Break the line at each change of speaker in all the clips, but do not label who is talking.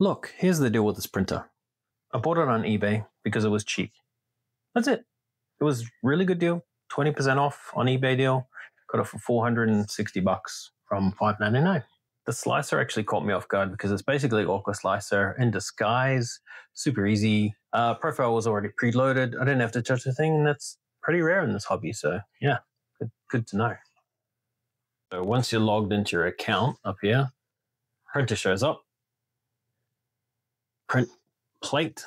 Look, here's the deal with this printer. I bought it on eBay because it was cheap. That's it. It was really good deal. 20% off on eBay deal. Got it for 460 bucks from 599. The slicer actually caught me off guard because it's basically Orca slicer in disguise. Super easy. Uh, profile was already preloaded. I didn't have to touch a thing. That's pretty rare in this hobby. So yeah, good, good to know. So once you're logged into your account up here, printer shows up. Print plate.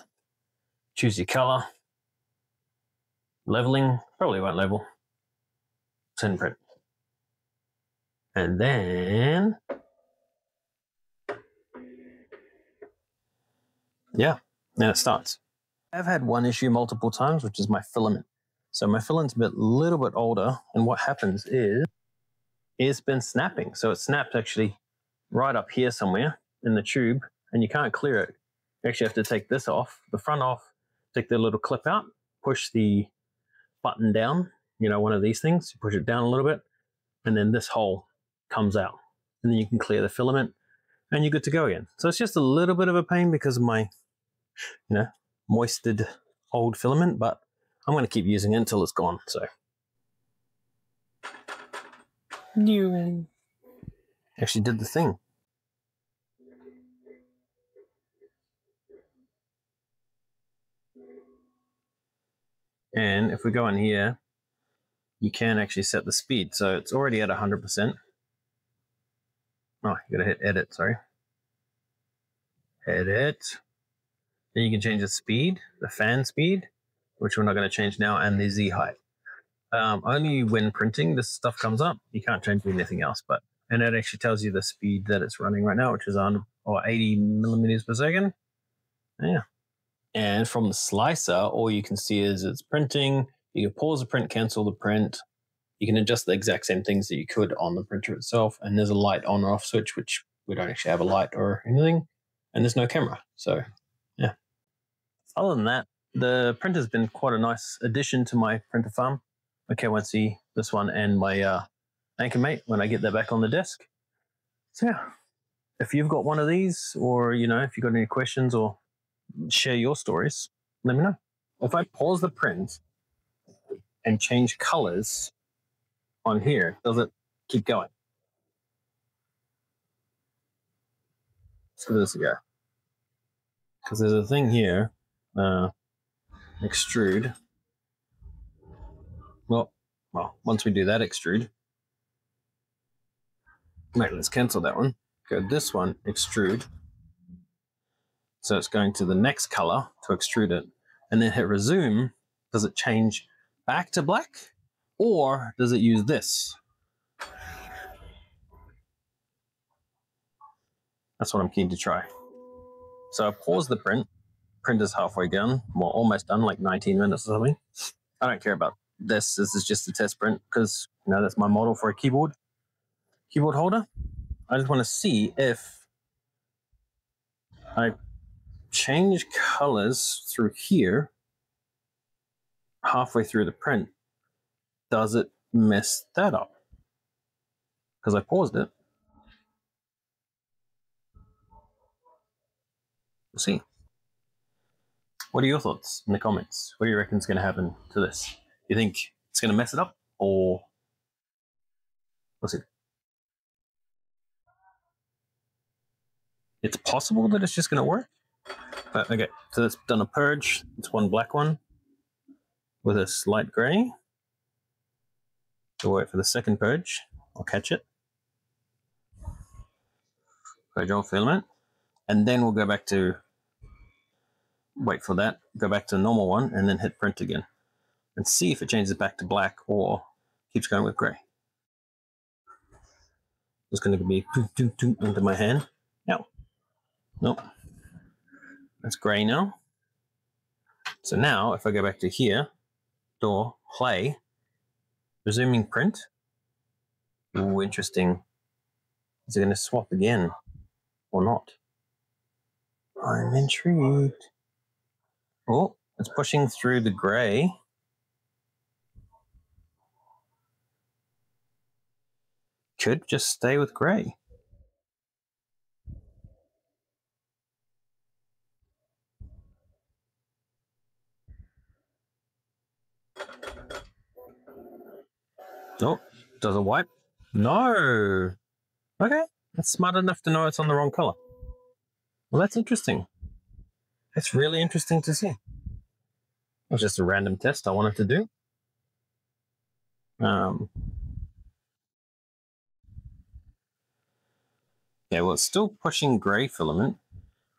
Choose your color. Leveling, probably won't level. Send print. And then, yeah, then it starts. I've had one issue multiple times, which is my filament. So my filament's a bit, little bit older, and what happens is it's been snapping. So it snaps actually right up here somewhere in the tube, and you can't clear it. You actually have to take this off, the front off, take the little clip out, push the button down, you know, one of these things, push it down a little bit, and then this hole comes out. And then you can clear the filament and you're good to go again. So it's just a little bit of a pain because of my, you know, moisted old filament, but I'm going to keep using it until it's gone. So. New. Actually did the thing. And if we go in here, you can actually set the speed. So it's already at 100%. Oh, you gotta hit edit, sorry. Edit. Then you can change the speed, the fan speed, which we're not gonna change now, and the Z height. Um, only when printing this stuff comes up, you can't change anything else, but, and it actually tells you the speed that it's running right now, which is on or 80 millimeters per second. Yeah. And from the slicer, all you can see is it's printing. You can pause the print, cancel the print. You can adjust the exact same things that you could on the printer itself. And there's a light on or off switch, which we don't actually have a light or anything. And there's no camera. So, yeah. Other than that, the printer's been quite a nice addition to my printer farm. Okay, once see this one and my uh, AnkerMake when I get that back on the desk. So, yeah. If you've got one of these, or you know, if you've got any questions or share your stories, let me know. If I pause the print and change colors on here, does it keep going? Let's give this a go. Because there's a thing here, uh, extrude. Well, well, once we do that extrude, right, let's cancel that one. Go this one, extrude. So it's going to the next color to extrude it. And then hit resume. Does it change back to black? Or does it use this? That's what I'm keen to try. So I pause the print. Print is halfway done. Well, almost done, like 19 minutes or something. I don't care about this. This is just a test print because, you know, that's my model for a keyboard. Keyboard holder. I just want to see if I change colors through here halfway through the print, does it mess that up? Because I paused it. We'll see. What are your thoughts in the comments? What do you reckon is going to happen to this? You think it's going to mess it up or we'll see? It's possible that it's just going to work. Okay, so that's done a purge. It's one black one with a slight grey. We'll wait for the second purge. I'll catch it. Purge all filament. And then we'll go back to wait for that, go back to the normal one, and then hit print again. And see if it changes back to black or keeps going with grey. It's going to be into my hand. No. Nope. That's grey now. So now if I go back to here, door, play, resuming print. Ooh, interesting. Is it going to swap again or not? I'm intrigued. Oh, it's pushing through the grey. Could just stay with grey. Nope. Does it wipe? No. Okay. That's smart enough to know it's on the wrong color. Well, that's interesting. That's really interesting to see. It was just a random test I wanted to do. Um, yeah, well, it's still pushing gray filament.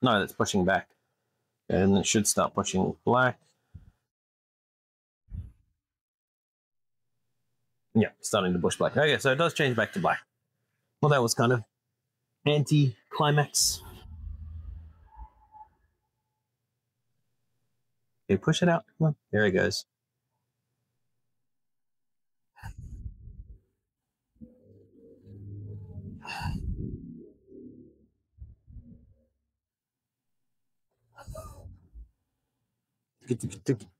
No, it's pushing back. And it should start pushing black. Yeah, starting to bush black. Okay, so it does change back to black. Well, that was kind of anti-climax. Okay, push it out. Come on. There it goes.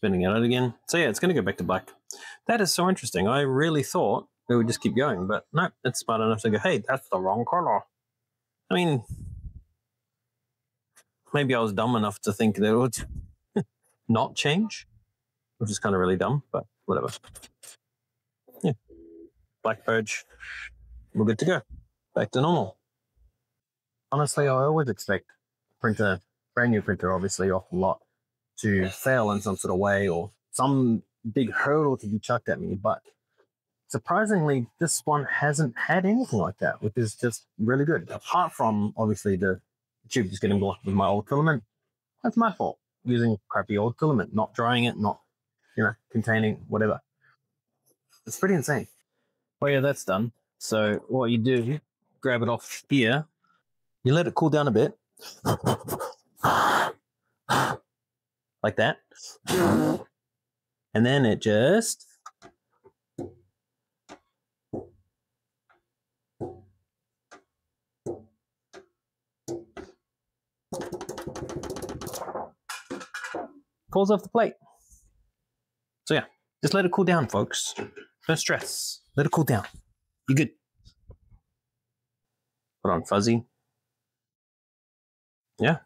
Spinning it out again. So yeah, it's going to go back to black. That is so interesting. I really thought it would just keep going, but no, it's smart enough to go, hey, that's the wrong color. I mean, maybe I was dumb enough to think that it would not change, which is kind of really dumb, but whatever. Yeah. Black purge. We're good to go. Back to normal. Honestly, I always expect printer, brand new printer, obviously off a lot, to fail in some sort of way or some big hurdle to be chucked at me. But surprisingly, this one hasn't had anything like that, which is just really good. Apart from obviously the tube just getting blocked with my old filament. That's my fault. Using crappy old filament, not drying it, not you know, containing whatever. It's pretty insane. Well, yeah, that's done. So what you do, grab it off here, you let it cool down a bit. Like that. And then it just pulls off the plate. So yeah, just let it cool down, folks. Don't stress. Let it cool down. You good. Put on fuzzy. Yeah.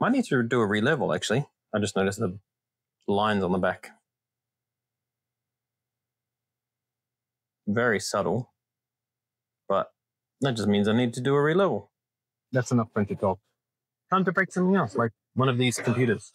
Might need to do a relevel actually. I just noticed the lines on the back. Very subtle. But that just means I need to do a relevel. That's enough printed talk. Time to break something else, like one of these computers.